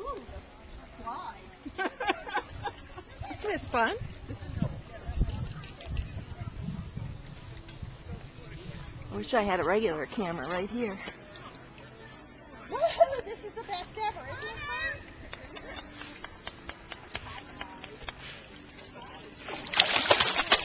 Ooh, the fly. It's fun. I wish I had a regular camera right here.